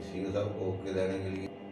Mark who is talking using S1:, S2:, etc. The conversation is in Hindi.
S1: इसी सबको देने के लिए।